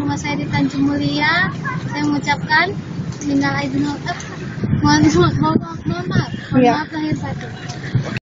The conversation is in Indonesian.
rumah saya di Tanjung Mulia. Saya mengucapkan minal aidin wal mohon maaf, mohon maaf, mohon iya. maaf lahir batin.